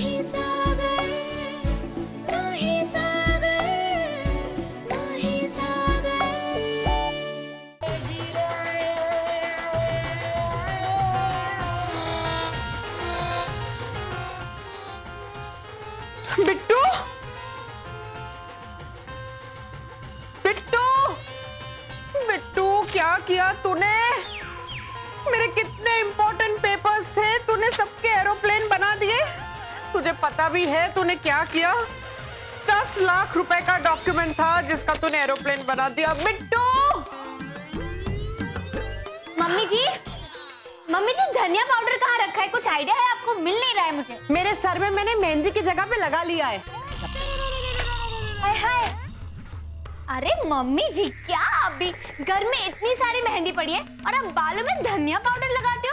नाही एरोप्लेन बना दिया। बिट्टू मम्मी जी मम्मी जी धनिया पाउडर कहाँ रखा है? कुछ आइडिया है आपको? मिल नहीं रहा है मुझे। मेरे सर में मैंने मेहंदी की जगह पे लगा लिया है। हाय हाय। अरे मम्मी जी क्या अभी? घर में इतनी सारी मेहंदी पड़ी है और आप बालों में धनिया पाउडर लगाते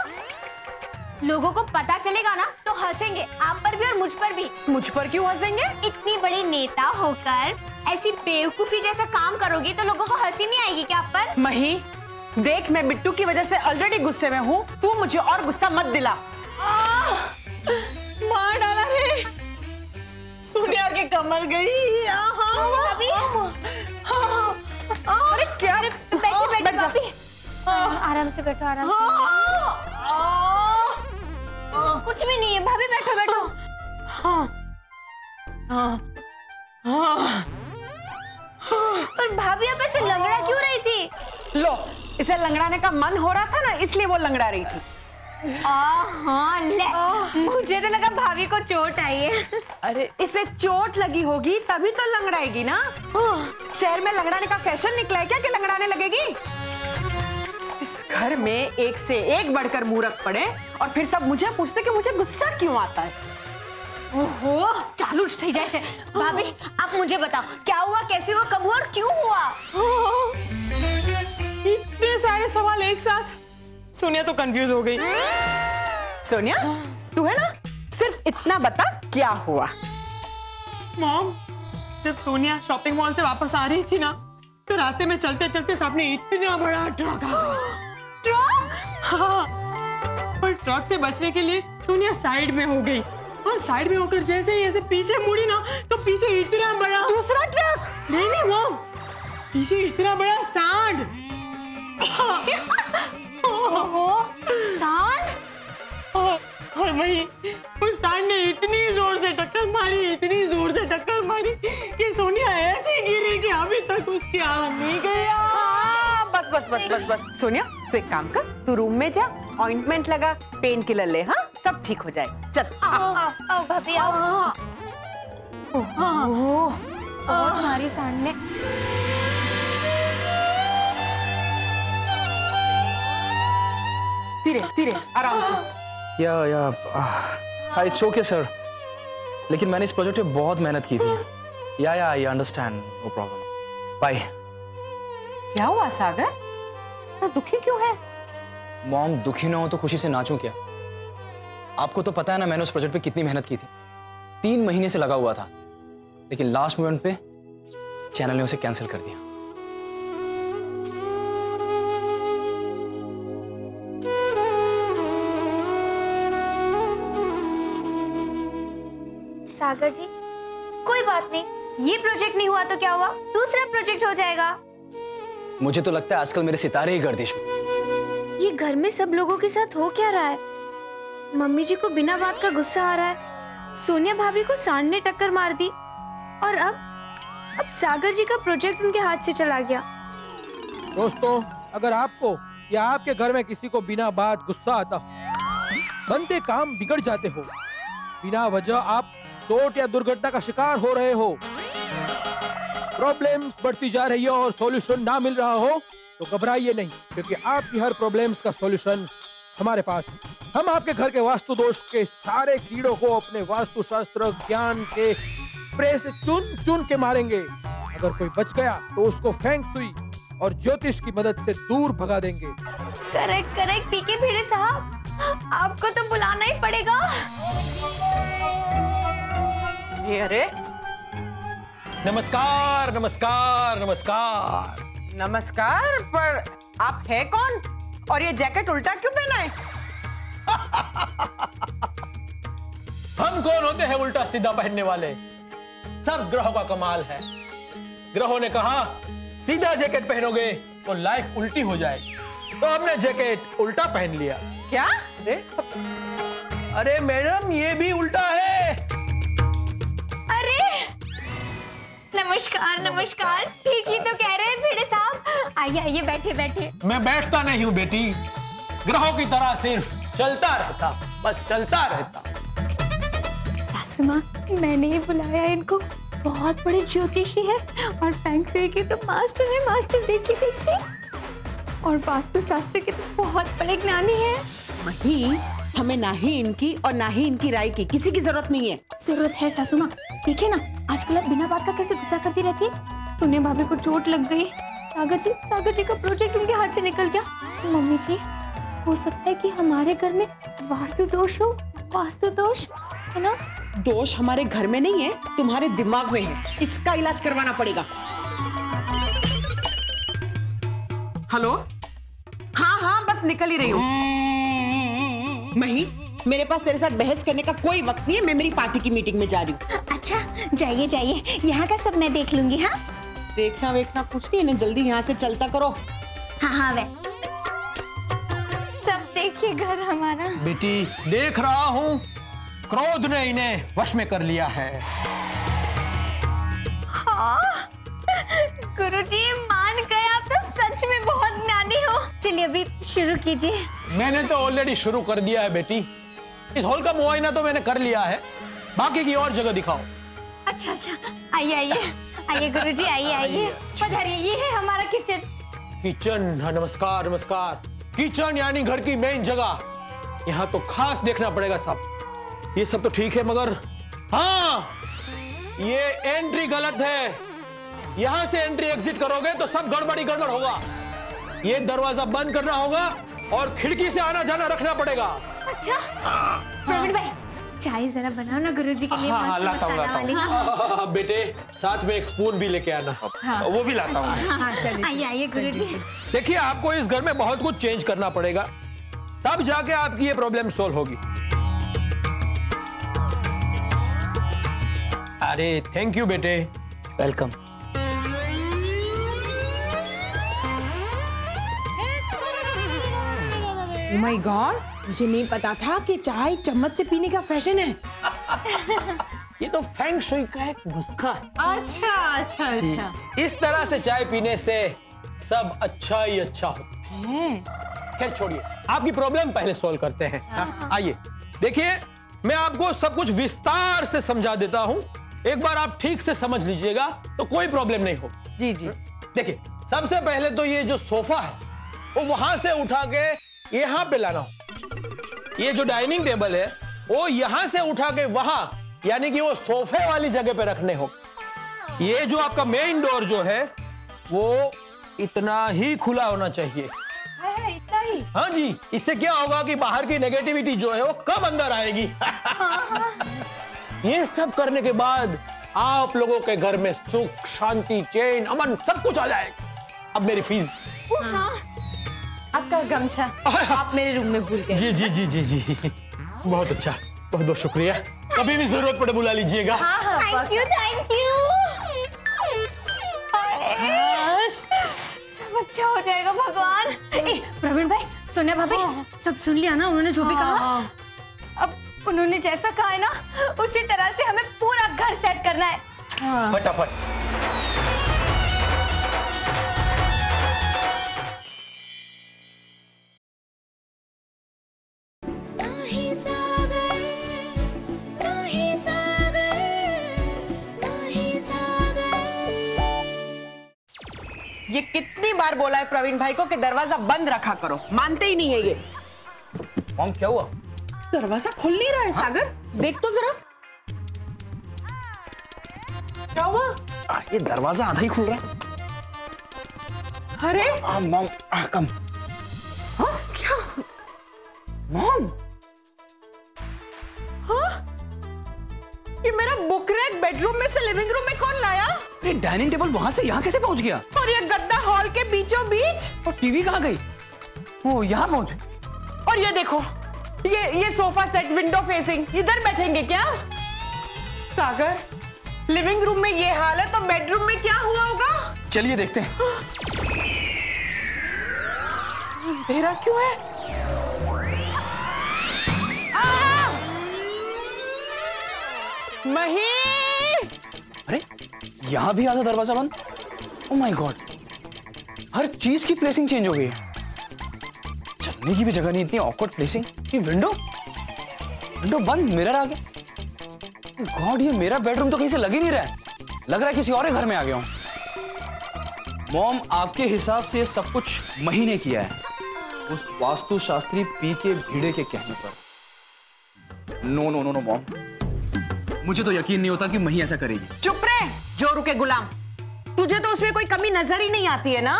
लोगों को पता चलेगा ना तो हंसेंगे। आप पर भी और मुझ पर भी। मुझ पर क्यों हंसेंगे? इतनी बड़ी नेता होकर ऐसी बेवकूफ़ी जैसा काम करोगी तो लोगों को हँसी नहीं आएगी क्या आप पर? मही देख मैं बिट्टू की वजह से ऑलरेडी गुस्से में हूँ। तू मुझे और गुस्सा मत दिला। मार डाला रे। सोनिया की कमर गई। अरे क्या? बैठ जा। आराम से बैठो आराम से। कुछ भी नहीं है। भाभी बैठो बैठो। हाँ। पर भाभी आप ऐसे लंगड़ा क्यों रही थी? लो इसे लंगड़ाने का मन हो रहा था ना इसलिए वो लंगड़ा रही थी। आ, हाँ ले। मुझे तो लगा भाभी को चोट आई है। अरे इसे चोट लगी होगी तभी तो लंगड़ाएगी ना? शहर में लंगड़ाने का फ़ैशन निकला है क्या कि लंगड़ाने लगेगी? इस घर में एक से एक बढ़कर मूरख पड़े और फिर सब मुझे पूछते कि मुझे गुस्सा क्यों आता है ओहो चालू જ થઈ જાય છે ભાભી आप मुझे बताओ क्या हुआ कैसे हुआ कब हुआ और क्यों हुआ इतने सारे सवाल एक साथ सोनिया तो कंफ्यूज हो गई सोनिया तू है ना सिर्फ इतना बता क्या हुआ मॉम जब सोनिया शॉपिंग मॉल से वापस आ रही थी ना तो रास्ते में चलते चलते सामने इतना बड़ा ट्रक आ गया। ट्रक हाँ। पर ट्रक से बचने के लिए सोनिया साइड में हो गई। और साइड में होकर जैसे ही ऐसे पीछे मुड़ी ना तो पीछे इतना बड़ा दूसरा ट्रक नहीं नहीं मॉम पीछे इतना बड़ा सांड ओहो सांड और और वही उस सांड ने इतनी ज़ोर से नहीं गया। हाँ, बस बस बस बस बस। सोनिया तू एक काम कर तू रूम में जा ऑइंटमेंट लगा पेन किलर ले हाँ? सब ठीक हो जाए। चल। आओ आओ आओ भाभी आओ। धीरे धीरे आराम से। या या इट्स ओके सर लेकिन मैंने इस प्रोजेक्ट पे बहुत मेहनत की थी। या या I understand no problem bye. क्या हुआ सागर? तो दुखी क्यों है? मॉम दुखी ना हो तो खुशी से नाचूं क्या? आपको तो पता है ना मैंने उस प्रोजेक्ट पे कितनी मेहनत की थी। तीन महीने से लगा हुआ था। लेकिन लास्ट मोमेंट पे चैनल ने उसे कैंसिल कर दिया। सागर जी ये प्रोजेक्ट नहीं हुआ तो क्या हुआ? दूसरा प्रोजेक्ट हो जाएगा। मुझे तो लगता है आजकल मेरे सितारे ही गर्दिश में। ये घर में सब लोगों के साथ हो क्या रहा है? मम्मी जी को बिना बात का गुस्सा आ रहा है। सोनिया भाभी को सांड ने टक्कर मार दी। और अब अब सागर जी का प्रोजेक्ट उनके हाथ से चला गया। दोस्तों अगर आपको या आपके घर में किसी को बिना बात गुस्सा आता हो बनते काम बिगड़ जाते हो। बिना वजह आप चोट या दुर्घटना का शिकार हो रहे हो। प्रॉब्लम्स बढ़ती जा रही हो और सॉल्यूशन ना मिल रहा हो तो घबराइए नहीं क्योंकि आपकी हर प्रॉब्लम्स का सॉल्यूशन हमारे पास है। हम आपके घर के वास्तु दोष के सारे कीड़ों को अपने वास्तु शास्त्र ज्ञान के स्प्रे से चुन चुन के मारेंगे। अगर कोई बच गया तो उसको फेंक सुई और ज्योतिष की मदद से दूर भगा देंगे। करेक्ट करेक्ट पीके भिड़े साहब। आपको तो बुलाना ही पड़ेगा। ये अरे नमस्कार नमस्कार नमस्कार। नमस्कार पर आप है कौन? और ये जैकेट उल्टा क्यों पहना है? हम कौन होते हैं उल्टा सीधा पहनने वाले? सब ग्रहों का कमाल है। ग्रहों ने कहा सीधा जैकेट पहनोगे तो लाइफ उल्टी हो जाएगी। तो हमने जैकेट उल्टा पहन लिया। क्या? अरे अरे मैडम ये भी उल्टा है। नमस्कार नमस्कार। ठीक ही तो कह रहे हैं भिड़े साहब। आइए आइए बैठे बैठे मैं बैठता नहीं हूँ बेटी। ग्रहों की तरह सिर्फ़ चलता रहता बस चलता रहता। सासू माँ मैंने ही बुलाया इनको। बहुत बड़े ज्योतिषी है और शुई के तो मास्टर है मास्टर देखिए देखिए। और वास्तु शास्त्र के तो बहुत बड़े ज्ञानी है। वही हमें ना ही इनकी और ना ही इनकी राय की किसी की ज़रूरत नहीं है। ज़रूरत है सासू माँ। देखिए ना? आजकल आप बिना बात का कैसे गुस्सा करती रहती तूने भाभी को चोट लग गई। सागर जी सागर जी का प्रोजेक्ट उनके हाथ से निकल गया। मम्मी जी, हो सकता है कि हमारे घर में वास्तु दोष हो। वास्तु दोष है ना? दोष हमारे घर में नहीं है, तुम्हारे दिमाग में है। इसका इलाज करवाना पड़ेगा। हेलो? हाँ हाँ बस निकल ही रही हूँ। मही? मेरे पास तेरे साथ बहस करने का कोई वक्त नहीं है मैं मेरी पार्टी की मीटिंग में जा रही हूँ। अच्छा जाइए जाइए। यहाँ का सब मैं देख लूँगी हाँ? देखना वेखना कुछ नहीं है ना जल्दी यहाँ से चलता करो। हाँ हाँ वे। सब देखिए घर हमारा। बेटी देख रहा हूँ। क्रोध ने इन्हें वश में कर लिया है। गुरुजी मान गए आप तो सच में बहुत ज्ञानी हो। चलिए अभी शुरू कीजिए। मैंने तो ऑलरेडी शुरू कर दिया है बेटी। इस हॉल का मुआयना तो मैंने कर लिया है। बाकी की और जगह दिखाओ। अच्छा अच्छा। आइए आइए। आइए गुरुजी आइए आइए। पधारिए। ये है हमारा किचन। किचन हाँ, नमस्कार नमस्कार। किचन यानी घर की मेन जगह। यहाँ तो खास देखना पड़ेगा सब। ये सब तो ठीक है मगर हाँ ये एंट्री गलत है। यहाँ से एंट्री एग्जिट करोगे तो सब गड़बड़ी गड़बड़ होगा। ये दरवाज़ा बंद करना होगा। और खिड़की से आना जाना रखना पड़ेगा। अच्छा। प्रवीण भाई चाय जरा बनाओ ना गुरुजी के लिए हाँ, हाँ, मस्त लाता हूँ, मसाला लाता वाली। हूँ। हाँ, बेटे साथ में एक स्पून भी लेके आना। हाँ, वो भी लाता हूँ। आइए आइए गुरुजी। देखिए आपको इस घर में बहुत कुछ चेंज करना पड़ेगा। तब जाके आपकी ये प्रॉब्लम सोल्व होगी। अरे थैंक यू बेटे। वेलकम माय गॉड मुझे नहीं पता था कि चाय चम्मच से पीने का फ़ैशन है। ये तो फेंग शुई का एक नुस्खा है। अच्छा अच्छा अच्छा। इस तरह से चाय पीने से सब अच्छा ही अच्छा होता है। है? खैर छोड़िए। आपकी प्रॉब्लम पहले सॉल्व करते हैं। आइए। देखिए मैं आपको सब कुछ विस्तार से समझा देता हूँ। एक बार आप ठीक से समझ लीजिएगा तो कोई प्रॉब्लम नहीं हो जी जी। देखिए सबसे पहले तो ये जो सोफा है वो वहाँ से उठा के यहाँ पे लाना। हो ये जो डाइनिंग टेबल है वो यहाँ से उठा के वहाँ यानी कि वो सोफे वाली जगह पे रखने हो। ये जो आपका मेन डोर जो है वो इतना ही खुला होना चाहिए। है, है, इतना ही? हाँ जी इससे क्या होगा कि बाहर की नेगेटिविटी जो है वो कम अंदर आएगी। ये सब करने के बाद आप लोगों के घर में सुख शांति चैन अमन सब कुछ आ जाएगा। अब मेरी फ़ीस आपका गमछा आप मेरे रूम में भूल गए। जी जी जी जी जी। बहुत अच्छा बहुत बहुत शुक्रिया। कभी भी ज़रूरत पड़े बुला लीजिएगा। थैंक यू थैंक यू सब अच्छा हो जाएगा भगवान। प्रवीण भाई सोनिया भाभी सब सुन लिया ना उन्होंने जो भी कहा? अब उन्होंने जैसा कहा है ना उसी तरह से हमें पूरा घर सेट करना है। फटाफट। बार बोला है प्रवीण भाई को कि दरवाज़ा बंद रखा करो। मानते ही नहीं है ये। मॉम क्या हुआ? दरवाज़ा खुल नहीं रहा है सागर। देख तो जरा। क्या हुआ? आ, ये दरवाज़ा आधा ही खुल रहा है। अरे। Mom come. हाँ क्या? मॉम। हाँ? ये मेरा बुक रैक बेडरूम में से लिविंग रूम में डाइनिंग टेबल वहाँ से यहाँ कैसे पहुँच गया? और ये गद्दा हॉल के बीचों बीच और टीवी कहाँ गई? वो यहाँ पहुँच और ये देखो ये ये सोफा सेट विंडो फेसिंग इधर बैठेंगे क्या? सागर लिविंग रूम में ये हाल है तो बेडरूम में क्या हुआ होगा? चलिए देखते हैं। अंधेरा क्यों है! मही यहाँ भी आधा दरवाज़ा बंद? ओ माय गॉड हर चीज़ की प्लेसिंग चेंज हो गई है। चलने की भी जगह नहीं, इतनी ऑकवर्ड प्लेसिंग ये विंडो विंडो बंद मिरर आ गया। गॉड ये मेरा बेडरूम तो कहीं से लग ही नहीं रहा है। लग रहा है किसी और घर में आ गया हूँ। मॉम आपके हिसाब से सब कुछ महीने किया है। उस वास्तुशास्त्री पी के भीड़े के कहने पर। No no no no mom मुझे तो यकीन नहीं होता कि मही ऐसा करेगी। चुप जोरू के गुलाम। तुझे तो उसमें कोई कमी नज़र ही नहीं आती है ना?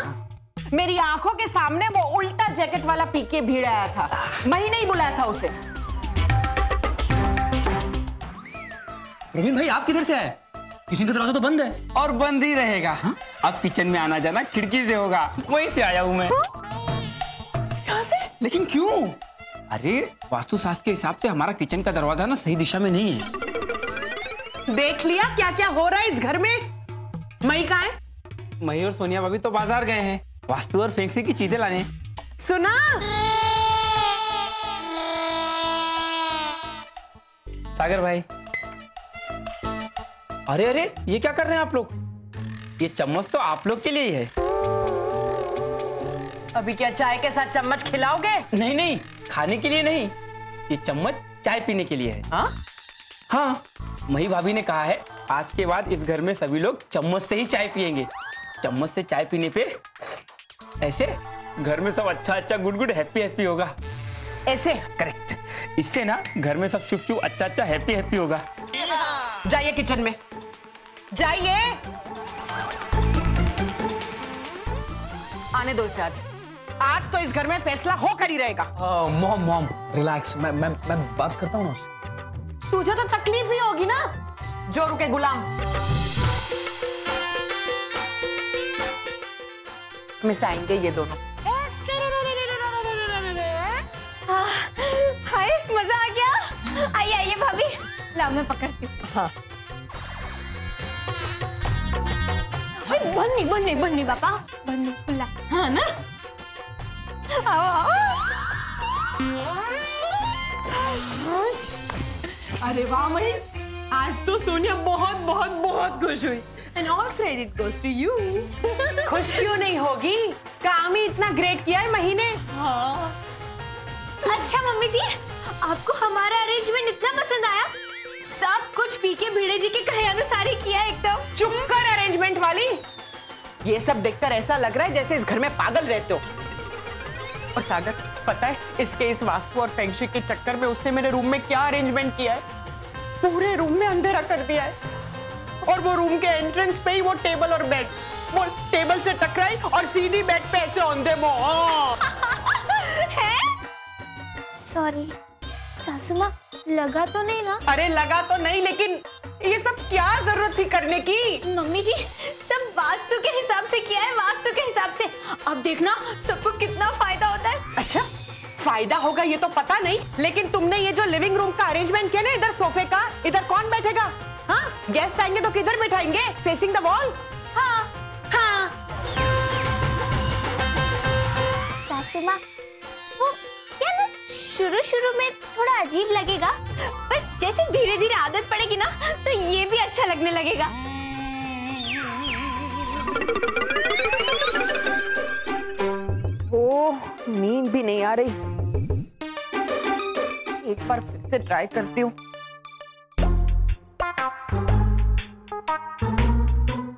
मेरी आँखों के सामने वो उल्टा जैकेट वाला पीके भीड़ आया था। मही नहीं बुलाया था उसे। प्रवीण भाई आप किधर से आए? किचन का दरवाज़ा तो बंद है। और बंद ही रहेगा। अब किचन में आना जाना खिड़की से होगा। वहीं से आया हूँ मैं। से? लेकिन क्यों? अरे वास्तुशास्त्र के हिसाब से हमारा किचन का दरवाज़ा ना सही दिशा में नहीं है। देख लिया क्या क्या हो रहा है इस घर में? मई कहा है? मई और सोनिया भाभी तो बाज़ार गए हैं। वास्तु और फेंक्सी की चीज़ें लाने। सुना? सागर भाई। अरे अरे ये क्या कर रहे हैं आप लोग? ये चम्मच तो आप लोग के लिए ही है। अभी क्या चाय के साथ चम्मच खिलाओगे? नहीं नहीं खाने के लिए नहीं। ये चम्मच चाय पीने के लिए है। हाँ? हाँ। मही भाभी ने कहा है आज के बाद इस घर में सभी लोग चम्मच से ही चाय पियेंगे। चम्मच से चाय पीने पे ऐसे घर में सब अच्छा अच्छा गुड गुड हैप्पी हैप्पी होगा। ऐसे? करेक्ट इससे ना घर में सब शुभ शुभ अच्छा अच्छा हैप्पी हैप्पी होगा। जाइए किचन में। जाइए। आने दो इसे आज। आज तो इस घर में फैसला होकर ही रहेगा। मॉम मॉम रिलैक्स मैं मैं मैं बात करता हूँ ना उससे। तुझे तो तकलीफ़ ही होगी ना। जोरू के गुलाम। मिस आएँगे ये दोनों। हाय मज़ा आ गया। आइए आइए भाभी। लाओ मैं पकड़ती हूँ। हाँ। नहीं बंद नहीं पापा बंद नहीं खुला। हाँ ना? आओ आओ। अरे वाह मही आज तो सोनिया बहुत बहुत बहुत खुश हुई। And all credit goes to you खुश क्यों नहीं होगी? काम ही इतना ग्रेट किया है महीने। हाँ। अच्छा मम्मी जी आपको हमारा अरेंजमेंट इतना पसंद आया? सब कुछ पी के भिड़े जी के कहे अनुसार ही किया एकदम। चुप कर अरेंजमेंट वाली। ये सब देखकर ऐसा लग रहा है जैसे इस घर में पागल रहते हो। और सागर पता है इसके इस वास्तु और फेंगशी के चक्कर में उसने मेरे रूम में क्या अरेंजमेंट किया है? पूरे रूम में अंधेरा कर दिया है। और वो रूम के एंट्रेंस पे ही वो टेबल और बेड वो टेबल से टकराई और सीधी बेड पे ऐसे औंधे है? सॉरी सासू माँ लगा तो नहीं ना? अरे लगा तो नहीं लेकिन ये सब क्या ज़रूरत थी करने की? मम्मी जी सब वास्तु के हिसाब से किया है वास्तु के हिसाब से। अब देखना सबको कितना फ़ायदा होता है। अच्छा फ़ायदा होगा ये तो पता नहीं लेकिन तुमने ये जो लिविंग रूम का अरेंजमेंट किया ना इधर सोफे का इधर कौन बैठेगा? हाँ गेस्ट आएँगे तो किधर बैठाएँगे? फेसिंग द वॉल हाँ हाँ। सासू माँ वो क्या ना शुरू शुरू में थोड़ा अजीब लगेगा जैसे धीरे धीरे आदत पड़ेगी ना तो ये भी अच्छा लगने लगेगा। ओह नींद भी नहीं आ रही। एक बार फिर से ट्राई करती हूँ।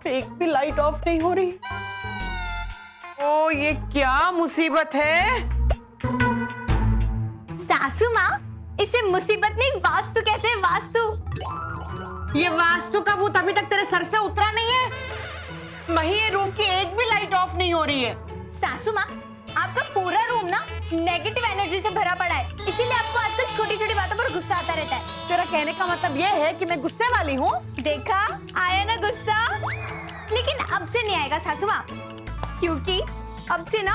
एक भी लाइट ऑफ़ नहीं हो रही। ओ ये क्या मुसीबत है? सासू माँ इसे मुसीबत नहीं वास्तु कहते हैं वास्तु? ये वास्तु का भूत अभी तक तेरे सर से उतरा नहीं है। ये रूम की एक भी लाइट ऑफ़ नहीं हो रही है। सासू माँ आपका पूरा रूम ना नेगेटिव एनर्जी से भरा पड़ा है। इसीलिए आपको आजकल छोटी छोटी बातों पर गुस्सा आता रहता है। तेरा कहने का मतलब ये है कि मैं गुस्से वाली हूँ। देखा? आया ना गुस्सा? लेकिन अब से नहीं आएगा सासू माँ। क्योंकि अब से ना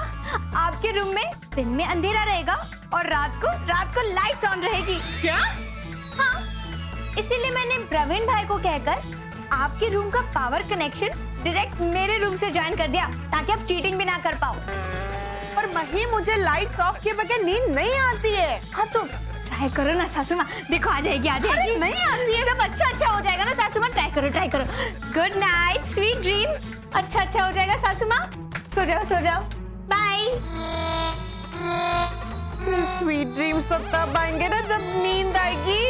आपके रूम में दिन में अंधेरा रहेगा। और रात को रात को लाइट्स ऑन रहेगी। क्या? हाँ। इसीलिए मैंने प्रवीण भाई को कहकर आपके रूम का पावर कनेक्शन डायरेक्ट मेरे रूम से ज्वाइन कर दिया ताकि आप चीटिंग भी ना कर पाओ। पर मही मुझे लाइट्स ऑफ़ किए बगैर नींद नहीं आती है। हाँ तो ट्राई करो ना सासू माँ देखो आ जाएगी आ जाएगी। नहीं आती है। सब अच्छा अच्छा हो जाएगा ना सासू माँ ट्राई करो ट्राई करो। गुड नाइट स्वीट ड्रीम अच्छा अच्छा हो जाएगा सासू माँ सो जाओ सो जाओ। बाय स्वीट ड्रीम्स तो तब आएँगे ना जब नींद आएगी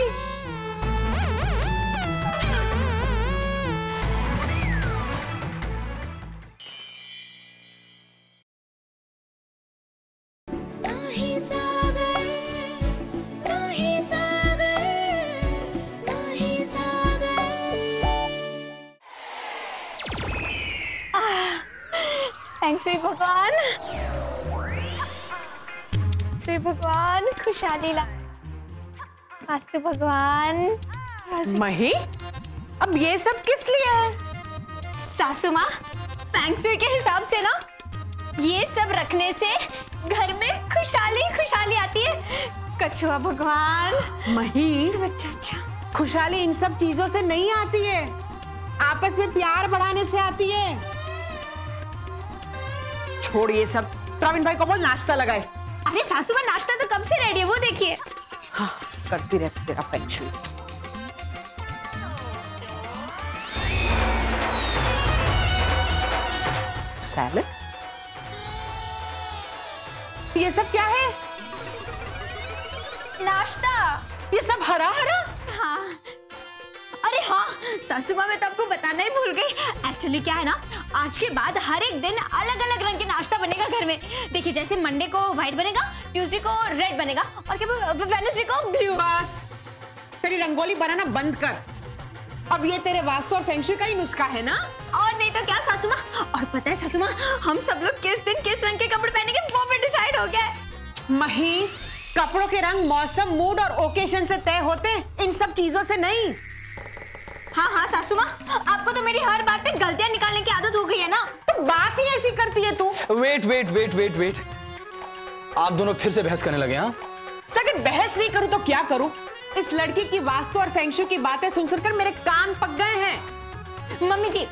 थैंक्स भगवान श्री भगवान खुशहाली ला वास्तु भगवान। मही अब ये सब किस लिए है? सासू माँ थैंक्स के हिसाब से ना ये सब रखने से घर में खुशहाली खुशहाली आती है। कछुआ भगवान। मही अच्छा अच्छा। खुशहाली इन सब चीज़ों से नहीं आती है। आपस में प्यार बढ़ाने से आती है। छोड़ ये सब। प्रवीण भाई को बोल नाश्ता लगाए। अरे सासू माँ नाश्ता तो कब से रेडी है वो देखिए। हाँ करती रहती तेरा फेंग शुई सैलड ये सब क्या है? नाश्ता। ये सब हरा हरा हाँ। अरे हाँ सासू माँ मैं तो आपको बताना ही भूल गई। एक्चुअली क्या है ना आज के बाद हर एक दिन अलग अलग रंग के नाश्ता बनेगा घर में। देखिए जैसे मंडे को व्हाइट बनेगा ट्यूसडे को रेड बनेगा और क्या वेडनेसडे को ब्लू बस तेरी रंगोली बनाना बंद कर। अब ये तेरे वास्तु और फेंगशुई का ही नुस्खा है ना? और नहीं तो क्या सासू माँ और पता है सासू माँ हम सब लोग किस दिन किस रंग के कपड़े पहनेंगे वो भी डिसाइड हो गया मही कपड़ों के रंग मौसम मूड और ओकेशन से तय होते इन सब चीज़ों से नहीं। हाँ हाँ सासू माँ आपको तो मेरी हर बात पे गलतियाँ निकालने की आदत हो गई है ना? तो बात ही ऐसी करती है तू। Wait wait wait wait wait आप दोनों फिर से बहस करने लगे हाँ? अगर बहस नहीं करूँ तो क्या करूँ? इस लड़की की वास्तु और फेंगशु की बातें सुन सुनकर मेरे कान पक गए हैं। मम्मी जी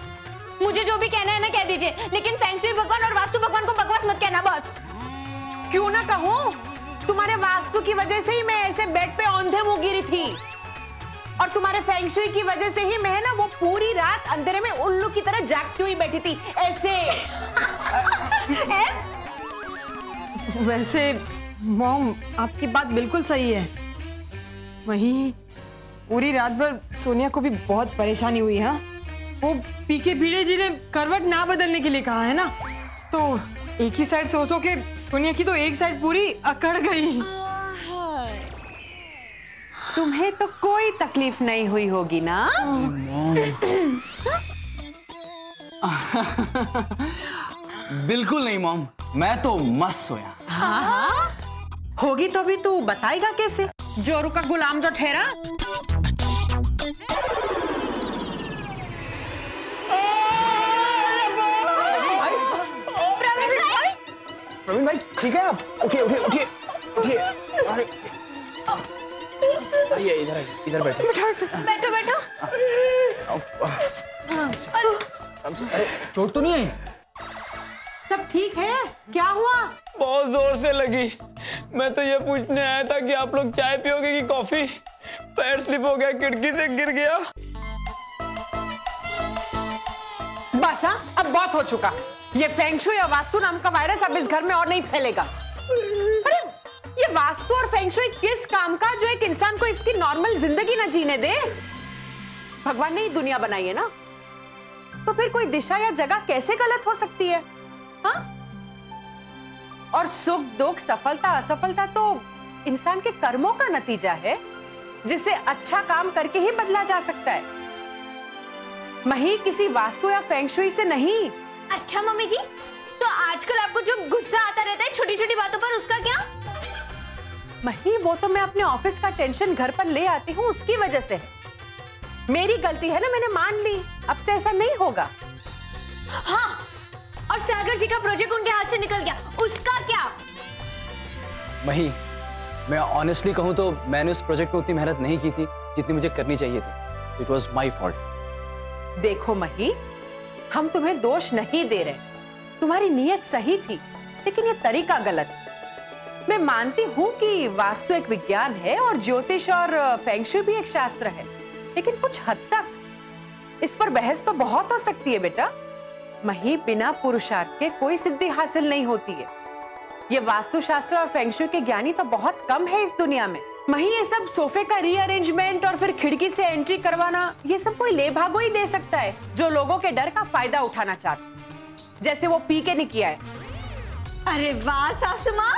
मुझे जो भी कहना है ना कह दीजिए लेकिन फेंगशुई भगवान और वास्तु भगवान को बकवास मत कहना बस। क्यों ना कहूँ? तुम्हारे वास्तु की वजह से ही मैं ऐसे बेड पे औंधे मुँह गिरी थी। और तुम्हारे फेंगशुई की वजह से ही मैं ना वो पूरी रात अंधेरे में उल्लू की तरह जागती हुई बैठी थी। ऐसे। वैसे, मॉम, आपकी बात बिल्कुल सही है। वही पूरी रात भर सोनिया को भी बहुत परेशानी हुई, है? वो पीके भीड़े जी ने करवट ना बदलने के लिए कहा, है ना? तो एक ही साइड सो सो के सोनिया की तो एक साइड पूरी अकड़ गई। तुम्हें तो कोई तकलीफ़ नहीं हुई होगी ना? बिल्कुल नहीं मॉम। मैं तो मस्त सोया। होगी तो भी तू बताएगा कैसे? जोरू का गुलाम जो ठहरा। प्रवीण भाई ठीक है आप? उठिए उठिए उठिए उठिए। अरे। आइए इधर इधर बैठिए बैठो बैठो अरे चोट तो नहीं आई? सब ठीक है? क्या हुआ? बहुत ज़ोर से लगी। मैं तो ये पूछने आया था कि आप लोग चाय पियोगे कि कॉफ़ी? पैर स्लिप हो गया खिड़की से गिर गया। बस हाँ अब बहुत हो चुका। ये फेंगशु या वास्तु नाम का वायरस अब इस घर में और नहीं फैलेगा। अरे ये वास्तु और फेंगशुई किस काम का जो एक इंसान को इसकी नॉर्मल ज़िंदगी ना जीने दे? भगवान ने ही दुनिया बनाई है ना? तो फिर कोई दिशा या जगह कैसे गलत हो सकती है? हाँ? और सुख, दुख, सफलता, असफलता तो इंसान के कर्मों का नतीजा है जिसे अच्छा काम करके ही बदला जा सकता है। मही किसी वास्तु या फेंगशुई से नहीं। अच्छा मम्मी जी तो आजकल आपको जो गुस्सा आता रहता है छोटी छोटी बातों पर, उसका क्या? मही वो तो मैं अपने ऑफ़िस का टेंशन घर पर ले आती हूँ उसकी वजह से। मेरी गलती है ना मैंने मान ली। अब से ऐसा नहीं होगा। हाँ और सागर जी का प्रोजेक्ट उनके हाथ से निकल गया। उसका क्या? वही मैं ऑनेस्टली कहूँ तो मैंने उस प्रोजेक्ट में उतनी मेहनत नहीं की थी जितनी मुझे करनी चाहिए थी। इट वॉज़ माई फॉल्ट देखो मही हम तुम्हें दोष नहीं दे रहे। तुम्हारी नीयत सही थी लेकिन ये तरीका गलत। मैं मानती हूँ कि वास्तु एक विज्ञान है और ज्योतिष और फेंगशु भी एक शास्त्र है। लेकिन कुछ हद तक इस पर बहस तो बहुत हो सकती है बेटा। मही बिना पुरुषार्थ के कोई सिद्धि हासिल नहीं होती है। ये वास्तु शास्त्र और फेंगशु के ज्ञानी तो बहुत कम है इस दुनिया में। मही ये सब सोफे का रीअरेंजमेंट और फिर खिड़की से एंट्री करवाना, ये सब कोई ले भागो ही दे सकता है, जो लोगों के डर का फ़ायदा उठाना चाहता जैसे वो पी के ने किया है। अरे वाह सासू माँ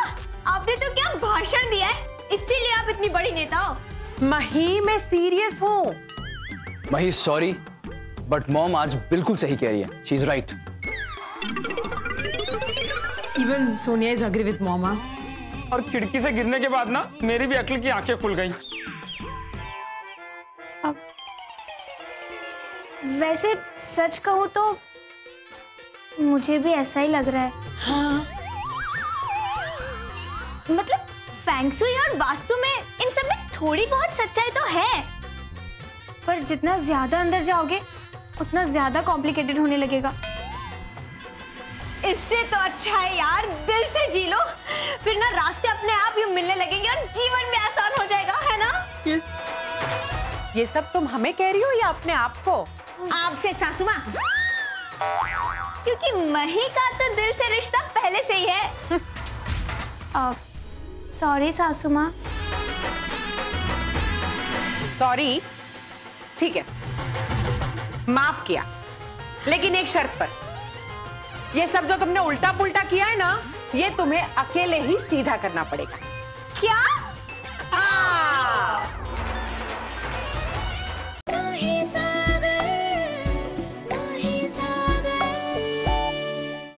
आपने तो क्या भाषण दिया है? इसीलिए आप इतनी बड़ी नेता हो। मही मैं सीरियस हूँ। मही सॉरी बट मॉम आज बिल्कुल सही कह रही है। She is right even Sonia is agree with momma और खिड़की से गिरने के बाद ना मेरी भी अकल की आँखें खुल गई। वैसे सच कहूँ तो मुझे भी ऐसा ही लग रहा है। हाँ। मतलब फैंगसुई और वास्तु में इन सब में थोड़ी बहुत सच्चाई तो है। पर जितना ज़्यादा अंदर जाओगे उतना ज़्यादा कॉम्प्लिकेटेड होने लगेगा। इससे तो अच्छा है यार दिल से जी लो। फिर ना रास्ते अपने आप ही मिलने लगेंगे और जीवन भी आसान हो जाएगा है ना? Yes. ये सब तुम हमें कह रही हो या अपने आप को? आपसे सासू माँ। क्योंकि मही का तो दिल से रिश्ता पहले से ही है। सॉरी सासू माँ सॉरी ठीक है. माफ़ किया. लेकिन एक शर्त पर. ये सब जो तुमने उल्टा पुल्टा किया है ना ये तुम्हें अकेले ही सीधा करना पड़ेगा. क्या?